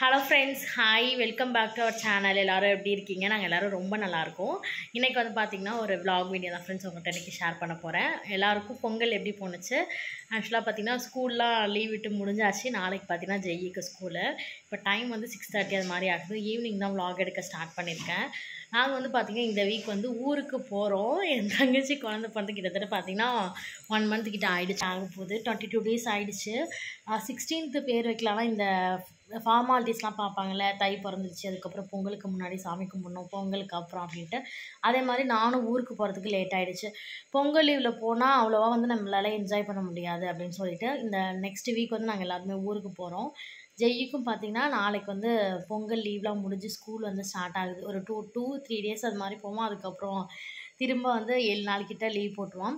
Hello friends hi welcome back to our channel எல்லோரும் எப்படி இருக்கீங்க? நாங்கள் எல்லோரும் ரொம்ப நல்லாயிருக்கோம் இன்றைக்கி வந்து பார்த்திங்கன்னா ஒரு விளாக் வீடியோ தான் ஃப்ரெண்ட்ஸ் உங்கள்கிட்ட இன்றைக்கி ஷேர் பண்ண போகிறேன் எல்லாருக்கும் பொங்கல் எப்படி போணுச்சு? ஆக்சுவலாக பார்த்திங்கன்னா ஸ்கூல்லாம் லீவ் விட்டு முடிஞ்சாச்சு. நாளைக்கு பார்த்திங்கன்னா ஜெய்யிக்கு ஸ்கூலு இப்போ டைம் வந்து சிக்ஸ் தேர்ட்டி அது மாதிரி ஆகுது. ஈவினிங் தான் விளாக் எடுக்க ஸ்டார்ட் பண்ணியிருக்கேன் நாங்கள் வந்து பார்த்திங்கன்னா இந்த வீக் வந்து ஊருக்கு போகிறோம் என் தங்கச்சி குழந்த பிறந்து கிட்டத்தட்ட பார்த்திங்கன்னா ஒன் மந்த் கிட்ட ஆயிடுச்சு. ஆக போகுது. டுவெண்ட்டி டூ டேஸ் ஆகிடுச்சு சிக்ஸ்டீன்த்து பேர் வைக்கலாம் இந்த ஃபார்மாலிட்டிஸ்லாம் பார்ப்பாங்கள்ல தை பிறந்துருச்சு அதுக்கப்புறம் பொங்கலுக்கு முன்னாடி சாமி கும்பிடணும் பொங்கலுக்கு அப்புறம் அப்படின்ட்டு. அதே மாதிரி நானும் ஊருக்கு போகிறதுக்கு லேட் ஆகிடுச்சு பொங்கல் லீவில் போனால் அவ்வளோவா வந்து நம்மளால் என்ஜாய் பண்ண முடியாது அப்படின்னு சொல்லிட்டு இந்த நெக்ஸ்ட் வீக் வந்து நாங்கள் எல்லாருமே ஊருக்கு போகிறோம் ஜெய்க்கும் பார்த்தீங்கன்னா நாளைக்கு வந்து பொங்கல் லீவ்லாம் முடிஞ்சு ஸ்கூல் வந்து ஸ்டார்ட் ஆகுது. ஒரு டூ டூ த்ரீ டேஸ் அது மாதிரி போவோம். அதுக்கப்புறம் திரும்ப வந்து ஏழு நாள்கிட்ட லீவ் போட்டுருவோம்.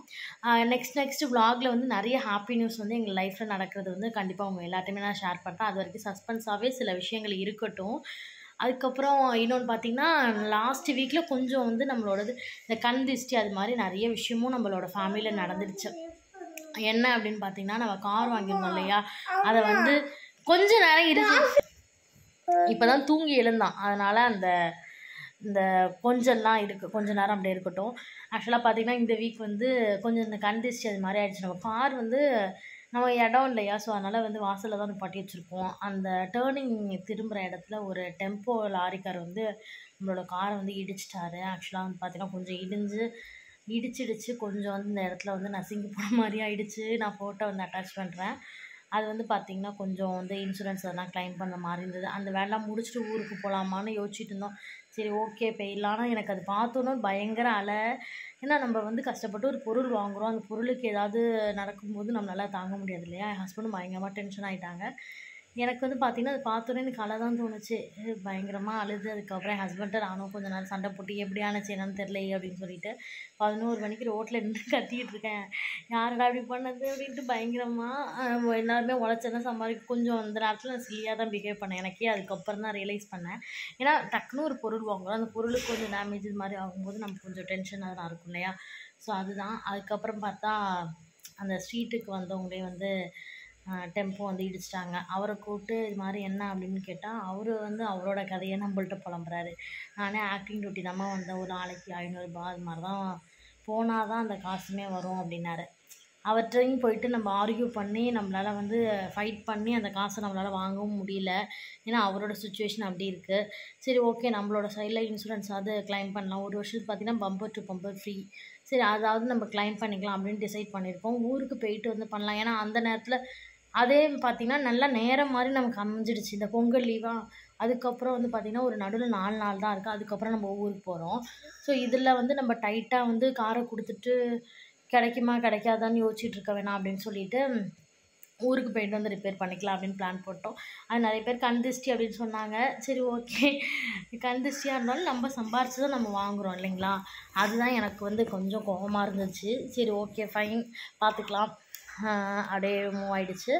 நெக்ஸ்ட் நெக்ஸ்ட் வ்ளாகில் வந்து நிறைய ஹாப்பி நியூஸ் வந்து எங்கள் லைஃப்பில் நடக்கிறது வந்து கண்டிப்பாக அவங்க எல்லாத்தையுமே நான் ஷேர் பண்ணுறேன் அது வரைக்கும் சஸ்பென்ஸாகவே சில விஷயங்கள் இருக்கட்டும். அதுக்கப்புறம் இன்னொன்று பார்த்தீங்கன்னா லாஸ்ட் வீக்கில் கொஞ்சம் வந்து நம்மளோடது இந்த கண் திருஷ்டி அது மாதிரி நிறைய விஷயமும் நம்மளோட ஃபேமிலியில் நடந்துருச்சு என்ன அப்படின்னு பார்த்தீங்கன்னா நம்ம கார் வாங்கியிருந்தோம் இல்லையா? அதை வந்து கொஞ்ச நேரம் இருந்து இப்போ தான் தூங்கி எழுந்தான். அதனால் அந்த இந்த கொஞ்சம்லாம் இருக்குது கொஞ்ச நேரம் அப்படியே இருக்கட்டும். ஆக்சுவலாக பார்த்தீங்கன்னா இந்த வீக் வந்து கொஞ்சம் இந்த கண் அது மாதிரி ஆயிடுச்சு. நம்ம கார் வந்து நம்ம இடம் இல்லையா? ஸோ அதனால் வந்து வாசலில் தான் பாட்டி வச்சுருக்கோம். அந்த டேர்னிங் திரும்புகிற இடத்துல ஒரு டெம்போ லாரிக்கார் வந்து நம்மளோட காரை வந்து இடிச்சிட்டாரு. ஆக்சுவலாக வந்து பார்த்தீங்கன்னா கொஞ்சம் இடிஞ்சு இடிச்சிடுச்சு. கொஞ்சம் வந்து இந்த இடத்துல வந்து நசுங்கி போன மாதிரி ஆயிடுச்சு. நான் ஃபோட்டோ வந்து அட்டாச் பண்ணுறேன் அது வந்து பார்த்திங்கன்னா கொஞ்சம் வந்து இன்சூரன்ஸ் அதெல்லாம் க்ளைம் பண்ண மாதிரி இருந்தது. அந்த வேலைலாம் முடிச்சுட்டு ஊருக்கு போகலாமான்னு யோசிச்சுட்டு இருந்தோம். சரி ஓகே போயிடலான்னா எனக்கு அது பார்த்தோன்னே பயங்கர அலை. ஏன்னா நம்ம வந்து கஷ்டப்பட்டு ஒரு பொருள் வாங்குகிறோம் அந்த பொருளுக்கு ஏதாவது நடக்கும்போது நம்மளால தாங்க முடியாது இல்லையா? என் ஹஸ்பண்டும் பயங்கரமாக டென்ஷன் ஆகிட்டாங்க எனக்கு வந்து பார்த்திங்கன்னா அது பார்த்தோன்னே எனக்கு தான் தோணுச்சு. பயங்கரமாக அழுது. அதுக்கப்புறம் என் ஹஸ்பண்ட்டை நானும் கொஞ்ச நேரம் சண்டை போட்டு எப்படி ஆனச்சு என்னன்னு தெரிலையே அப்படின்னு சொல்லிட்டு பதினோரு மணிக்கு ரோட்டில் நின்று கத்திக்கிட்டு இருக்கேன். யாரடா அப்படி பண்ணது அப்படின்ட்டு பயங்கரமாக எல்லாருமே உழைச்சதான் சம்பாதிக்க கொஞ்சம் அந்த நேரத்தில் நான் சில்லியாக தான் பிஹேவ் பண்ணேன். எனக்கே அதுக்கப்புறம் தான் ரியலைஸ் பண்ணேன். ஏன்னா டக்குன்னு ஒரு பொருள் வாங்குறோம். அந்த பொருளுக்கு கொஞ்சம் டேமேஜ் இது மாதிரி ஆகும்போது நம்ம கொஞ்சம் டென்ஷனாக தான் இருக்கும் இல்லையா? ஸோ அதுதான். அதுக்கப்புறம் பார்த்தா அந்த ஸ்ட்ரீட்டுக்கு வந்தவங்களே வந்து டெம்போ வந்து இடிச்சிட்டாங்க. அவரை கூப்பிட்டு இது மாதிரி என்ன அப்படின்னு கேட்டால் அவர் வந்து அவரோட கதையை நம்மள்ட்ட புலம்புறாரு. நானே ஆக்டிங் டியூட்டி தாம்மா வந்தேன். ஒரு நாளைக்கு ஐநூறுரூபா அது மாதிரி தான் போனால் தான் அந்த காசுமே வரும் அப்படின்னாரு. அவர்கிட்டையும் போயிட்டு நம்ம ஆர்கியூ பண்ணி நம்மளால் வந்து ஃபைட் பண்ணி அந்த காசை நம்மளால் வாங்கவும் முடியல. ஏன்னா அவரோட சுச்சுவேஷன் அப்படி இருக்குது சரி ஓகே நம்மளோட சைடில் இன்சூரன்ஸாவது க்ளைம் பண்ணலாம். ஒரு வருஷத்துக்கு பார்த்தீங்கன்னா பம்பர் டு பம்பர் ஃப்ரீ சரி அதாவது நம்ம க்ளைம் பண்ணிக்கலாம் அப்படின்னு டிசைட் பண்ணியிருக்கோம். ஊருக்கு போயிட்டு வந்து பண்ணலாம். ஏன்னா அந்த நேரத்தில் அதே பார்த்திங்கன்னா நல்லா நேரம் மாதிரி நமக்கு அமைஞ்சிடுச்சு. இந்த பொங்கல் லீவாக அதுக்கப்புறம் வந்து பார்த்திங்கன்னா ஒரு நடுவில் நாலு நாள் தான் இருக்குது அதுக்கப்புறம் நம்ம ஊருக்கு போகிறோம் ஸோ இதில் வந்து நம்ம டைட்டாக வந்து காரை கொடுத்துட்டு கிடைக்குமா கிடைக்காதான்னு யோசிச்சுட்டு இருக்க வேணாம் அப்படின்னு சொல்லிட்டு ஊருக்கு போயிட்டு வந்து ரிப்பேர் பண்ணிக்கலாம் அப்படின்னு பிளான் போட்டோம். அது நிறைய பேர் கண் அப்படின்னு சொன்னாங்க. சரி ஓகே கண் இருந்தாலும் நம்ம சம்பாரிச்சு தான் நம்ம வாங்குகிறோம் இல்லைங்களா? அதுதான் எனக்கு வந்து கொஞ்சம் கோபமாக இருந்துச்சு. சரி ஓகே ஃபைன் பார்த்துக்கலாம் அப்படியே மூவ் ஆகிடுச்சு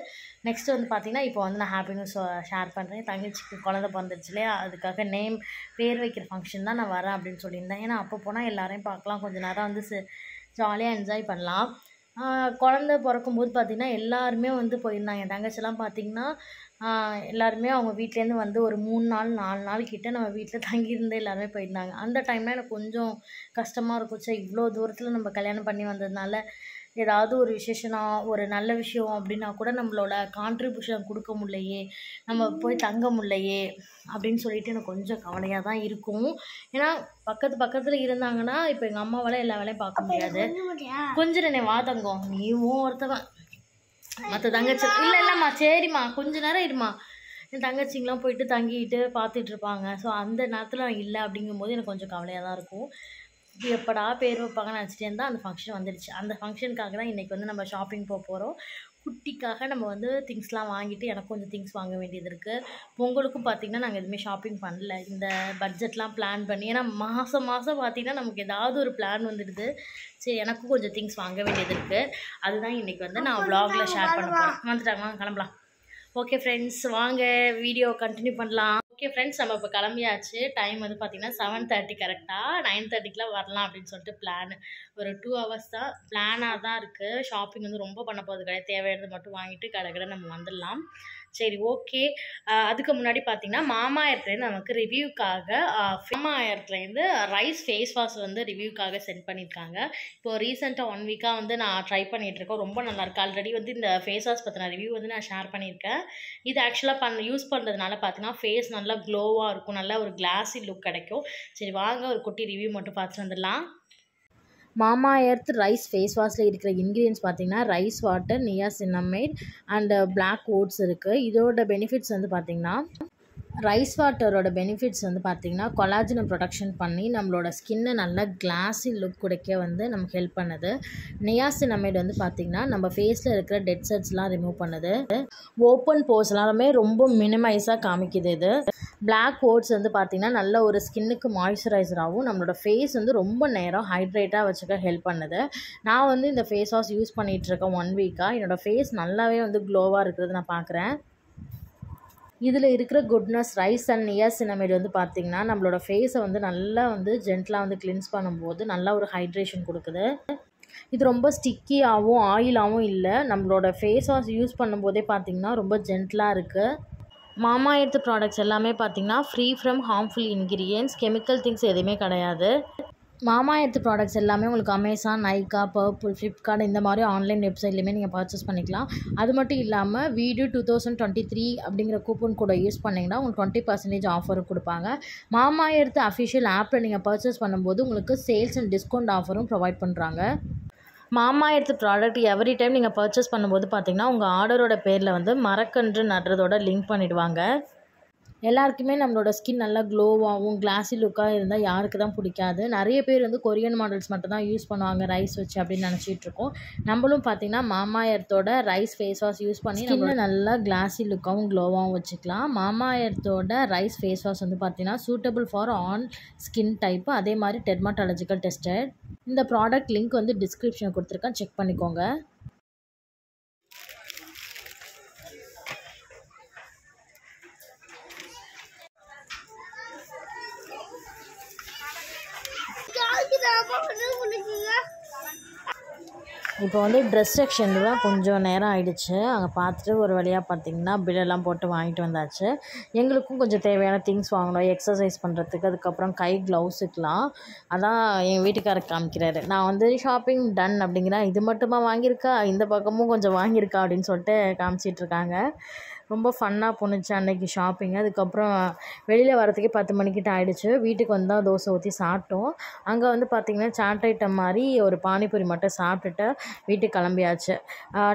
நெக்ஸ்ட்டு வந்து பார்த்திங்கன்னா இப்போ வந்து நான் ஹாப்பி நியூஸ் ஷேர் பண்ணுறேன் தங்கச்சிக்கு குழந்த பிறந்துருச்சு இல்லையா? அதுக்காக நேம் பேர் வைக்கிற ஃபங்க்ஷன் தான் நான் வரேன் அப்படின்னு சொல்லியிருந்தேன். ஏன்னா அப்போ போனால் எல்லாரையும் பார்க்கலாம். கொஞ்சம் நேரம் வந்து ஜாலியாக என்ஜாய் பண்ணலாம். குழந்த பிறக்கும்போது பார்த்திங்கன்னா எல்லாருமே வந்து போயிருந்தாங்க. என் தங்கச்சிலாம் பார்த்திங்கன்னா எல்லாருமே அவங்க வீட்லேருந்து வந்து ஒரு மூணு நாள் நாலு நாள் கிட்ட நம்ம வீட்டில் தங்கியிருந்து எல்லாருமே போயிருந்தாங்க. அந்த டைமில் எனக்கு கொஞ்சம் கஷ்டமாக இருக்கும். சே இவ்வளோ தூரத்தில் நம்ம கல்யாணம் பண்ணி வந்ததுனால ஏதாவது ஒரு விசேஷனா ஒரு நல்ல விஷயம் அப்படின்னா கூட நம்மளோட கான்ட்ரிபியூஷன் கொடுக்க முடிலையே நம்ம போய் தங்க முடிலையே அப்படின்னு சொல்லிட்டு எனக்கு கொஞ்சம் கவலையாக தான் இருக்கும். ஏன்னா பக்கத்து பக்கத்தில் இருந்தாங்கன்னா இப்போ எங்கள் அம்மாவால் எல்லா வேலையும் பார்க்க முடியாது. கொஞ்சம் என்னை வா தங்கம். நீவும் ஒருத்தவன் மற்ற தங்கச்சி இல்லை இல்லைம்மா சரிம்மா கொஞ்ச நேரம் இருமா என் தங்கச்சிங்கெலாம் போயிட்டு தங்கிட்டு பார்த்துட்டு இருப்பாங்க. ஸோ அந்த நேரத்தில் நான் இல்லை அப்படிங்கும்போது எனக்கு கொஞ்சம் கவலையாக தான் இருக்கும். எப்படா பேர் வைப்பாங்கன்னு நினச்சிட்டே இருந்தால் அந்த ஃபங்க்ஷன் வந்துடுச்சு அந்த ஃபங்க்ஷனுக்காக தான் இன்றைக்கி வந்து நம்ம ஷாப்பிங் போக போகிறோம் குட்டிக்காக நம்ம வந்து திங்ஸ்லாம் வாங்கிட்டு எனக்கு கொஞ்சம் திங்ஸ் வாங்க வேண்டியது இருக்குது பொங்கலுக்கும் பார்த்திங்கன்னா நாங்கள் எதுவுமே ஷாப்பிங் பண்ணல. இந்த பட்ஜெட்லாம் பிளான் பண்ணி ஏன்னா மாதம் மாதம் பார்த்திங்கன்னா நமக்கு ஏதாவது ஒரு பிளான் வந்துடுது. சரி எனக்கும் கொஞ்சம் திங்ஸ் வாங்க வேண்டியது இருக்குது அதுதான் இன்றைக்கி வந்து நான் வ்ளாகில் ஷேர் பண்ண போகிறேன் வந்துட்டாங்க கிளம்பலாம். ஓகே ஃப்ரெண்ட்ஸ் வாங்க வீடியோ கண்டினியூ பண்ணலாம். ஓகே ஃப்ரெண்ட்ஸ் நம்ம இப்போ கிளம்பியாச்சு. டைம் வந்து பார்த்திங்கன்னா செவன் தேர்ட்டி கரெக்டாக நைன் தேர்ட்டிக்கெலாம் வரலாம் அப்படின்னு சொல்லிட்டு பிளான் ஒரு டூ ஹவர்ஸ் தான். பிளானாக தான் இருக்குது ஷாப்பிங் வந்து ரொம்ப பண்ண போகிறது கிடையாது. தேவையானது மட்டும் வாங்கிட்டு கடை கடை நம்ம வந்துடலாம். சரி ஓகே அதுக்கு முன்னாடி பார்த்தீங்கன்னா மாமா நமக்கு ரிவ்யூக்காக மாமா ரைஸ் ஃபேஸ் வாஷ் வந்து ரிவ்யூக்காக சென்ட் பண்ணியிருக்காங்க இப்போ ரீசெண்டாக ஒன் வீக்காக வந்து நான் ட்ரை பண்ணிகிட்ருக்கேன் ரொம்ப நல்லாயிருக்கு ஆல்ரெடி வந்து இந்த ஃபேஸ் வாஷ் பற்றின ரிவ்யூ வந்து நான் ஷேர் பண்ணியிருக்கேன் இது ஆக்சுவலாக பண்ண யூஸ் பண்ணுறதுனால பார்த்தீங்கன்னா ஃபேஸ் நல்லா க்ளோவாக இருக்கும். நல்லா ஒரு கிளாஸி லுக் கிடைக்கும். சரி வாங்க ஒரு குட்டி ரிவ்யூ மட்டும் பார்த்துட்டு வந்துடலாம். மாமா எர்த் ரைஸ் ஃபேஸ் வாஷில் இருக்கிற இன்க்ரீடியன்ஸ் பார்த்தீங்கன்னா rice water niacinamide and black oats இருக்குது இதோட பெனிஃபிட்ஸ் வந்து பார்த்திங்கன்னா ரைஸ் வாட்டரோட பெனிஃபிட்ஸ் வந்து பார்த்திங்கன்னா கொலாஜினை ப்ரொடக்ஷன் பண்ணி நம்மளோட ஸ்கின்னை நல்லா கிளாஸி லுக் கொடுக்க வந்து நமக்கு ஹெல்ப் பண்ணுது. நியாசினமைடு வந்து பார்த்திங்கன்னா நம்ம ஃபேஸில் இருக்கிற டெட் செட்ஸ்லாம் ரிமூவ் பண்ணுது. ஓப்பன் போர்ஸ் எல்லாமே ரொம்ப மினிமைஸாக காமிக்குது இது. பிளாக் ஓட்ஸ் வந்து பார்த்திங்கன்னா நல்ல ஒரு ஸ்கின்னுக்கு மாய்ஸ்சரைசராகவும் நம்மளோட ஃபேஸ் வந்து ரொம்ப நேரம் ஹைட்ரேட்டாக வச்சுக்க ஹெல்ப் பண்ணுது. நான் வந்து இந்த ஃபேஸ் வாஷ் யூஸ் பண்ணிகிட்ருக்கேன் ஒன் வீக்காக என்னோடய ஃபேஸ் நல்லாவே வந்து க்ளோவாக இருக்கிறது நான் பார்க்குறேன். இதில் இருக்கிற குட்னஸ் ரைஸ் அண்ட் நியாசினமைட் வந்து பார்த்திங்கன்னா நம்மளோட ஃபேஸை வந்து நல்லா வந்து ஜென்டலாக வந்து கிளின்ஸ் பண்ணும்போது நல்லா ஒரு ஹைட்ரேஷன் கொடுக்குது. இது ரொம்ப ஸ்டிக்கியாகவும் ஆயிலாகவும் இல்லை. நம்மளோட ஃபேஸ் வாஷ் யூஸ் பண்ணும்போதே பார்த்திங்கன்னா ரொம்ப ஜென்டலாக இருக்குது மாமா எடுத்த ப்ராடக்ட்ஸ் எல்லாமே பார்த்திங்கன்னா free from harmful ingredients chemical things எதுவுமே கிடையாது. மாமா எடுத்த ப்ராடக்ட்ஸ் எல்லாமே உங்களுக்கு அமேசான் நைக்கா பர்பிள் ஃப்ளிப்கார்ட் இந்த மாதிரி ஆன்லைன் வெப்சைட்லேயுமே நீங்கள் பர்ச்சேஸ் பண்ணிக்கலாம். அது மட்டும் இல்லாமல் வீடு டூ தௌசண்ட் டுவெண்ட்டி த்ரீ அப்படிங்கிற கூப்பன் கூட யூஸ் பண்ணிங்கன்னா உங்களுக்கு டுவெண்ட்டி பர்சன்டேஜ் ஆஃபரும் கொடுப்பாங்க. மாமா எடுத்த அஃபிஷியல் ஆப்பில் நீங்கள் பர்ச்சேஸ் பண்ணும்போது உங்களுக்கு சேல்ஸ் அண்ட் டிஸ்கவுண்ட் ஆஃபரும் ப்ரொவைட் பண்ணுறாங்க மாமா எடுத்த ப்ராடக்ட் எவ்ரி டைம் நீங்கள் பர்ச்சேஸ் பண்ணும்போது பார்த்தீங்கன்னா உங்கள் ஆர்டரோட பேரில் வந்து மரக்கன்று நடுறதோட லிங்க் பண்ணிவிடுவாங்க எல்லாருக்குமே நம்மளோட ஸ்கின் நல்லா க்ளோவாகவும் கிளாஸி லுக்காக இருந்தால் யாருக்கு தான் பிடிக்காது. நிறைய பேர் வந்து கொரியன் மாடல்ஸ் மட்டும் தான் யூஸ் பண்ணுவாங்க ரைஸ் வச்சு அப்படின்னு நினச்சிட்டு இருக்கோம். நம்மளும் பார்த்திங்கன்னா மாமா எர்த்தோட ரைஸ் ஃபேஸ் வாஷ் யூஸ் பண்ணி நம்ம நல்லா கிளாஸி லுக்காகவும் க்ளோவாகவும் வச்சுக்கலாம். மாமா எர்த்தோட ரைஸ் ஃபேஸ் வாஷ் வந்து பார்த்திங்கன்னா suitable for all skin type அதே மாதிரி டெர்மாட்டாலஜிக்கல் டெஸ்டட் இந்த ப்ராடக்ட் லிங்க் வந்து டிஸ்கிரிப்ஷனில் கொடுத்துருக்கேன். செக் பண்ணிக்கோங்க. இப்போ வந்து ட்ரெஸ் செக்ஷனில் தான் கொஞ்சம் நேரம் ஆகிடுச்சு அங்கே பார்த்துட்டு ஒரு வழியாக பார்த்திங்கன்னா பில்லெல்லாம் போட்டு வாங்கிட்டு வந்தாச்சு. எங்களுக்கும் கொஞ்சம் தேவையான திங்ஸ் வாங்கணும். எக்ஸசைஸ் பண்ணுறதுக்கு அதுக்கப்புறம் கை க்ளவுஸுக்கெலாம் அதான் என் வீட்டுக்காரர் காமிக்கிறாரு. நான் வந்து ஷாப்பிங் டன் அப்படிங்கிறேன். இது மட்டுமா வாங்கியிருக்கா? இந்த பக்கமும் கொஞ்சம் வாங்கியிருக்கா? அப்படின்னு சொல்லிட்டு காமிச்சிட்ருக்காங்க ரொம்ப ஃபன்னாக போணுச்சு அன்றைக்கி ஷாப்பிங். அதுக்கப்புறம் வெளியில் வரத்துக்கே பத்து மணிக்கிட்ட ஆகிடுச்சு வீட்டுக்கு வந்தால் தோசை ஊற்றி சாப்பிட்டோம். அங்கே வந்து பார்த்திங்கன்னா சாட் ஐட்டம் மாதிரி ஒரு பானிபூரி மட்டும் சாப்பிட்டுட்டு வீட்டுக்கு கிளம்பியாச்சு.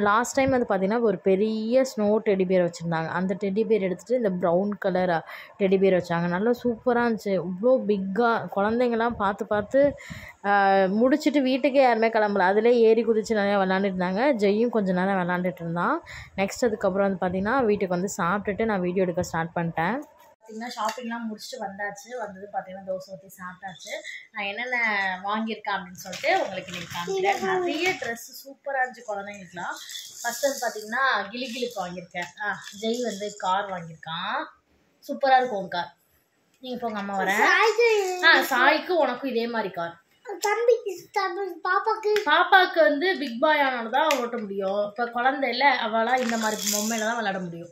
லாஸ்ட் டைம் வந்து பார்த்திங்கன்னா ஒரு பெரிய ஸ்னோ டெடிபியர் வச்சுருந்தாங்க. அந்த டெடி பியர் எடுத்துகிட்டு இந்த ப்ரௌன் கலர் டெடிபியர் வச்சாங்க. நல்லா சூப்பராக இருந்துச்சு. இவ்வளோ பிக்காக குழந்தைங்களாம் பார்த்து பார்த்து முடிச்சுட்டு வீட்டுக்கே யாருமே கிளம்பல. அதிலே ஏறி குதிச்சு நிறையா விளாண்டுட்டு இருந்தாங்க. ஜெய்யும் கொஞ்சம் நேரம் விளாண்டுட்டு இருந்தான். நெக்ஸ்ட் அதுக்கப்புறம் வந்து பார்த்திங்கன்னா வீட்டுக்கு வந்து சாப்பிட்டுட்டு நான் வீடியோ எடுக்க ஸ்டார்ட் பண்ணிட்டேன். பார்த்திங்கன்னா ஷாப்பிங்லாம் முடிச்சுட்டு வந்தாச்சு. வந்தது பார்த்திங்கன்னா தோசை ஊற்றி சாப்பிட்டாச்சு. நான் என்னென்ன வாங்கியிருக்கேன் அப்படின்னு சொல்லிட்டு உங்களுக்கு நீங்கள் காமிக்கிறேன். நிறைய ட்ரெஸ்ஸு சூப்பராக இருந்துச்சு குழந்தைங்களுக்குலாம் ஃபஸ்ட் வந்து பார்த்திங்கன்னா கிளிகிளிக்கு வாங்கியிருக்கேன். ஆ ஜெய் வந்து கார் வாங்கியிருக்கான். சூப்பராக இருக்கும் கார் நீங்கள் போங்க அம்மா வரேன். ஆ சாய்க்கு உனக்கும் இதே மாதிரி கார் தம்பிக்கு தம்பி பாப்பாக்கு. பாப்பாவுக்கு வந்து பிக் பாய் தான் ஓட்ட முடியும். இப்போ குழந்தை இல்லை அவளாம் இந்த மாதிரி பொம்மையில தான் விளையாட முடியும்.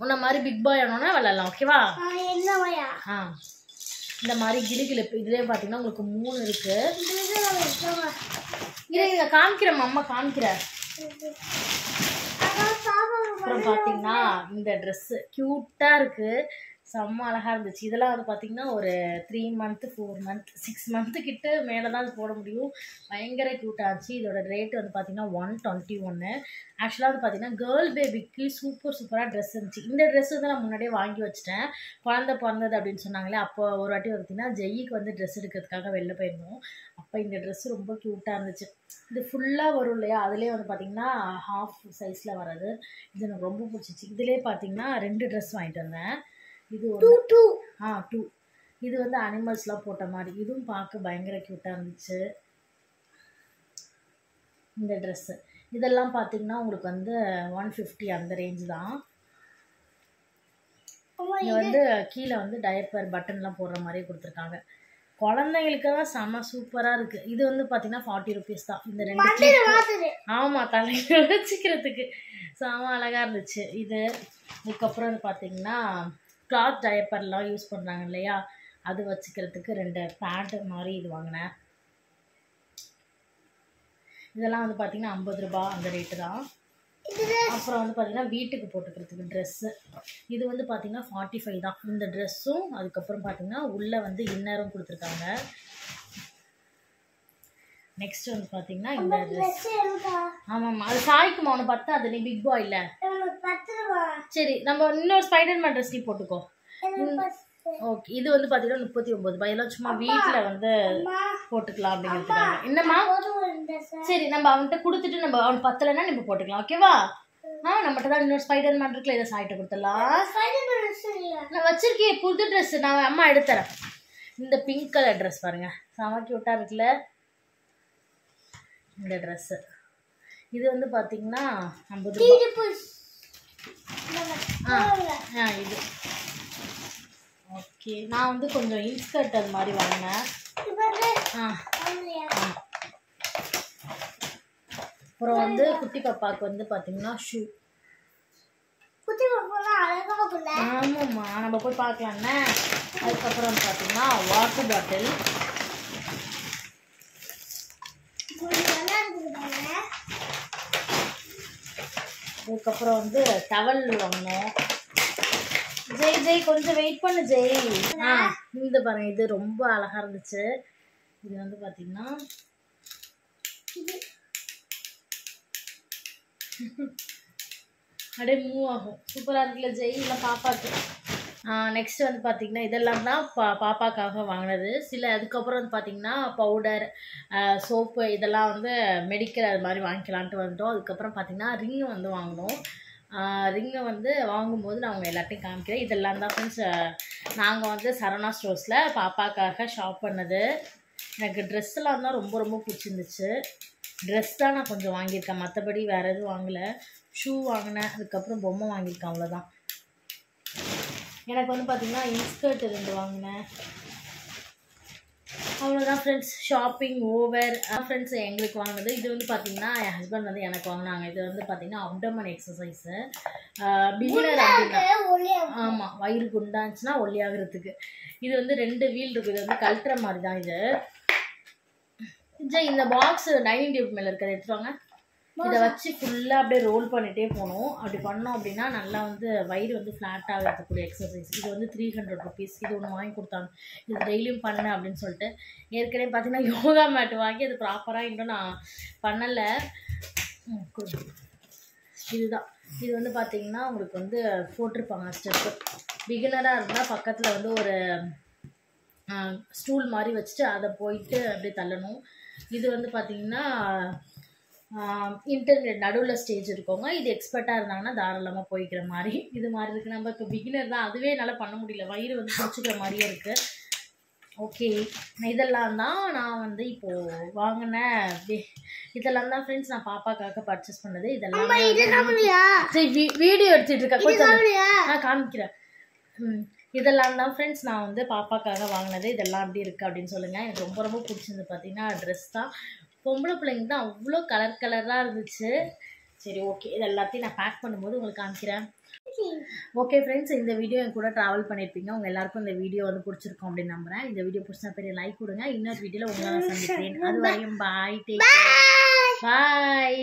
உன்ன மாதிரி பிக் பாய் ஆனோன்னா விளையாடலாம் ஓகேவா ஆ, இந்த மாதிரி கிளிகிளிப்பு இதுலேயே பார்த்தீங்கன்னா உங்களுக்கு மூணு இருக்கு. இதை நீங்கள் காமிக்கிறேன் அம்மா காமிக்கிறேன் அப்புறம் பார்த்தீங்கன்னா இந்த ட்ரெஸ்ஸு க்யூட்டாக இருக்குது செம்ம அழகாக இருந்துச்சு. இதெல்லாம் வந்து பார்த்திங்கன்னா ஒரு three month four month six month கிட்ட மேலே தான் அது போட முடியும். பயங்கர க்யூட்டாக இருந்துச்சு. இதோட ரேட் வந்து பார்த்திங்கன்னா ஒன் டுவெண்ட்டி ஒன்று ஆக்சுவலாக வந்து பார்த்திங்கன்னா கேர்ள் பேபிக்கு சூப்பர் சூப்பராக ட்ரெஸ் இருந்துச்சு. இந்த ட்ரெஸ் வந்து நான் முன்னாடியே வாங்கி வச்சிட்டேன். குழந்த பிறந்தது அப்படின்னு சொன்னாங்களே அப்போ ஒரு வாட்டி பார்த்திங்கன்னா ஜெய்யிக்கு வந்து ட்ரெஸ் எடுக்கிறதுக்காக வெளில போயிருந்தோம். அப்போ இந்த ட்ரெஸ் ரொம்ப க்யூட்டாக இருந்துச்சு. இது ஃபுல்லாக வரும் இல்லையா? அதுலேயே வந்து பார்த்திங்கன்னா ஹாஃப் சைஸில் வர்றது. இது எனக்கு ரொம்ப பிடிச்சிச்சு. இதுலேயே பார்த்திங்கன்னா ரெண்டு ட்ரெஸ் வாங்கிட்டு வந்தேன். இது டூ ஆ டூ இது வந்து அனிமல்ஸ்லாம் போட்ட மாதிரி. இதுவும் பார்க்க பயங்கர க்யூட்டாக இருந்துச்சு. இந்த ட்ரெஸ்ஸு இதெல்லாம் பார்த்தீங்கன்னா உங்களுக்கு வந்து ஒன் ஃபிஃப்டி அந்த ரேஞ்ச் தான். இங்கே வந்து கீழே வந்து டயப்பர் பட்டன்லாம் போடுற மாதிரி கொடுத்துருக்காங்க. குழந்தைங்களுக்கு தான் செம சூப்பராக இருக்குது இது வந்து பார்த்தீங்கன்னா ஃபார்ட்டி ருபீஸ் தான். இந்த ரெண்டு ஆமாம் தலையில் வச்சுக்கிறதுக்கு. செம அழகாக இருந்துச்சு. இது. அதுக்கப்புறம் வந்து பார்த்தீங்கன்னா கிளாத் டயப்பர்லாம் யூஸ் பண்ணுறாங்க இல்லையா? அது வச்சுக்கிறதுக்கு ரெண்டு பேண்ட் மாதிரி இது வாங்கினேன். இதெல்லாம் வந்து பார்த்திங்கன்னா ஐம்பது ரூபா அந்த ரேட்டு தான். அப்புறம் வந்து பார்த்தீங்கன்னா வீட்டுக்கு போட்டுக்கிறதுக்கு ட்ரெஸ்ஸு இது வந்து பார்த்தீங்கன்னா ஃபார்ட்டி ஃபைவ் தான். இந்த ட்ரெஸ்ஸும் அதுக்கப்புறம் பார்த்தீங்கன்னா உள்ளே வந்து இன்னரும் கொடுத்துருக்காங்க. நெக்ஸ்ட் வந்து பார்த்தீங்கன்னா இந்த ட்ரெஸ் ஆமாம்மா. அது சாய்க்குமா? உனக்கு பத்தா அது நீ பிக் பாய் இல்லை. சரி நம்ம இன்னொரு ஸ்பைடர்மேன் ட்ரெஸ் நீ போட்டுக்கோ. ஓகே இது வந்து பார்த்தீங்கன்னா முப்பத்தி ஒம்பது ரூபாய் இதெல்லாம் சும்மா வீட்டில் வந்து போட்டுக்கலாம் அப்படிங்கிறதுக்காக. என்னம்மா? சரி நம்ம அவன்கிட்ட கொடுத்துட்டு நம்ம அவன் பத்தலைன்னா நம்ம போட்டுக்கலாம். ஓகேவா ஆ நம்மகிட்ட தான் இன்னொரு ஸ்பைடர் மேன் இருக்குல்ல இதை சாயிட்ட கொடுத்துடலாம். நான் வச்சிருக்கேன் புது ட்ரெஸ் நான் அம்மா எடுத்துறேன். இந்த பிங்க் கலர் ட்ரெஸ் பாருங்க. செம க்யூட்டாக இருக்குல்ல. இந்த ட்ரெஸ்ஸு இது வந்து பார்த்தீங்கன்னா ஐம்பது ஆ ஆ இது. ஓகே நான் வந்து கொஞ்சம் இன்ஸ்கர்ட் அது மாதிரி வாங்கினேன். ஆ. அப்புறம் வந்து குட்டி பாப்பாவுக்கு வந்து பார்த்தீங்கன்னா ஷூ ஆமாம்மா. நம்ம போய் பார்க்கலாம்ண்ணே அதுக்கப்புறம் பார்த்தீங்கன்னா வாட்டர் பாட்டில் கொஞ்சம் நல்லா இருக்குது பாருங்க அதுக்கப்புறம் வந்து டவல் வாங்கினோம் ஜெய் ஜெய் கொஞ்சம் வெயிட் பண்ணு ஜெய். ஆ இந்த பாருங்க இது ரொம்ப அழகா இருந்துச்சு. இது வந்து பார்த்தீங்கன்னா அப்படியே மூவ் ஆகும். சூப்பராக இருக்குல்ல ஜெய்? இல்லை பாப்பாக்கு. நெக்ஸ்ட் வந்து பார்த்திங்கன்னா இதெல்லாம் தான் பா பாப்பாக்காக வாங்கினது. சில அதுக்கப்புறம் வந்து பார்த்திங்கன்னா பவுடர் சோப்பு இதெல்லாம் வந்து மெடிக்கல் அது மாதிரி வாங்கிக்கலான்ட்டு வந்துட்டோம். அதுக்கப்புறம் பார்த்திங்கன்னா ரிங்கு வந்து வாங்கினோம். ரிங்கை வந்து வாங்கும்போது நான் அவங்க எல்லாத்தையும் காமிக்கிறேன். இதெல்லாம் தான் ஃப்ரெண்ட்ஸ் நாங்கள் வந்து சரவணா ஸ்டோர்ஸில் பாப்பாக்காக ஷாப் பண்ணது. எனக்கு ட்ரெஸ் எல்லாம் தான் ரொம்ப ரொம்ப பிடிச்சிருந்துச்சு. ட்ரெஸ் தான் நான் கொஞ்சம் வாங்கியிருக்கேன். மற்றபடி வேறு எதுவும் வாங்கலை. ஷூ வாங்கினேன். அதுக்கப்புறம் பொம்மை வாங்கியிருக்கேன். அவ்வளோதான் எனக்கு வந்து பார்த்திங்கன்னா இன்ஸ்கர்ட் ரெண்டு வாங்கினேன். அவ்வளோதான் ஃப்ரெண்ட்ஸ் ஷாப்பிங் ஓவர் ஃப்ரெண்ட்ஸ் எங்களுக்கு வாங்கினது. இது வந்து பார்த்தீங்கன்னா என் ஹஸ்பண்ட் வந்து எனக்கு வாங்கினாங்க. இது வந்து பார்த்தீங்கன்னா அப்டமன் எக்ஸசைஸு பிகினர் அப்படின்னா ஆமாம் வயிறு குண்டாச்சுன்னா ஒல்லியாகிறதுக்கு. இது வந்து ரெண்டு வீல் இருக்குது. இது வந்து கழட்டுற மாதிரி தான் இது. ஜெய் இந்த பாக்ஸ் டைனிங் டேபிள் மேலே இருக்கிறத எடுத்துருவாங்க இதை வச்சு ஃபுல்லாக அப்படியே ரோல் பண்ணிகிட்டே போகணும். அப்படி பண்ணோம் அப்படின்னா நல்லா வந்து வயிறு வந்து ஃப்ளாட் ஆகிறதுக்கூடிய எக்ஸசைஸ் இது வந்து த்ரீ ஹண்ட்ரட் ருபீஸ் இது ஒன்று வாங்கி கொடுத்தாங்க. இது டெய்லியும் பண்ணேன் அப்படின்னு சொல்லிட்டு ஏற்கனவே பார்த்தீங்கன்னா யோகா மேட் வாங்கி அது ப்ராப்பராக இன்னும் நான் பண்ணலை. இதுதான். இது வந்து பார்த்தீங்கன்னா உங்களுக்கு வந்து போட்டிருப்பாங்க ஸ்டெப்பு பிகினராக இருந்தால் பக்கத்தில் வந்து ஒரு ஸ்டூல் மாதிரி வச்சுட்டு அதை போயிட்டு அப்படியே தள்ளணும். இது வந்து பார்த்தீங்கன்னா இன்டர்நெட் நடுவில் ஸ்டேஜ் இருக்கவங்க இது எக்ஸ்பர்ட்டாக இருந்தாங்கன்னா தாராளமாக போய்க்கிற மாதிரி. இது மாதிரி இருக்குது நம்ம இப்போ பிகினர் தான். அதுவே என்னால் பண்ண முடியல. வயிறு வந்து பிடிச்சிக்கிற மாதிரியே இருக்குது ஓகே இதெல்லாம் தான் நான் வந்து இப்போது வாங்கின இதெல்லாம் தான் ஃப்ரெண்ட்ஸ் நான் பாப்பாக்காக பர்ச்சேஸ் பண்ணது. இதெல்லாம் சரி வீடியோ எடுத்துட்டு இருக்க கொஞ்சம் நான் காமிக்கிறேன். ம். இதெல்லாம் தான் ஃப்ரெண்ட்ஸ் நான் வந்து பாப்பாக்காக வாங்கினது. இதெல்லாம் அப்படி இருக்குது அப்படின்னு சொல்லுங்கள் எனக்கு ரொம்ப ரொம்ப பிடிச்சிருந்து பார்த்தீங்கன்னா ட்ரெஸ் தான். பொம்பளை பிள்ளைங்க தான் அவ்வளோ கலர் கலராக இருந்துச்சு. சரி ஓகே இது எல்லாத்தையும் நான் பேக் பண்ணும்போது உங்களுக்கு காமிக்கிறேன். ஓகே ஃப்ரெண்ட்ஸ் இந்த வீடியோ என் கூட ட்ராவல் பண்ணியிருப்பீங்க உங்கள் எல்லாருக்கும் இந்த வீடியோ வந்து பிடிச்சிருக்கும் அப்படின்னு நம்புறேன். இந்த வீடியோ பிடிச்சா பெரிய லைக் கொடுங்க. இன்னொரு வீடியோவில் உங்களை நான் சந்திக்கிறேன். அது வரையும் பாய் டேக் பாய்